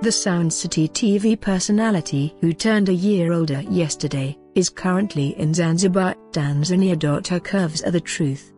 The Soundcity TV personality who turned a year older yesterday, is currently in Zanzibar, Tanzania. Her curves are the truth.